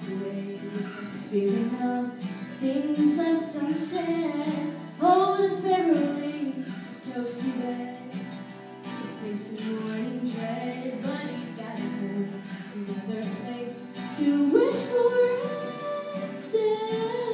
fearing of things left unsaid. Oh, desperately, his toasty bed to face the morning dread, but he's got to move another place to wish for instead.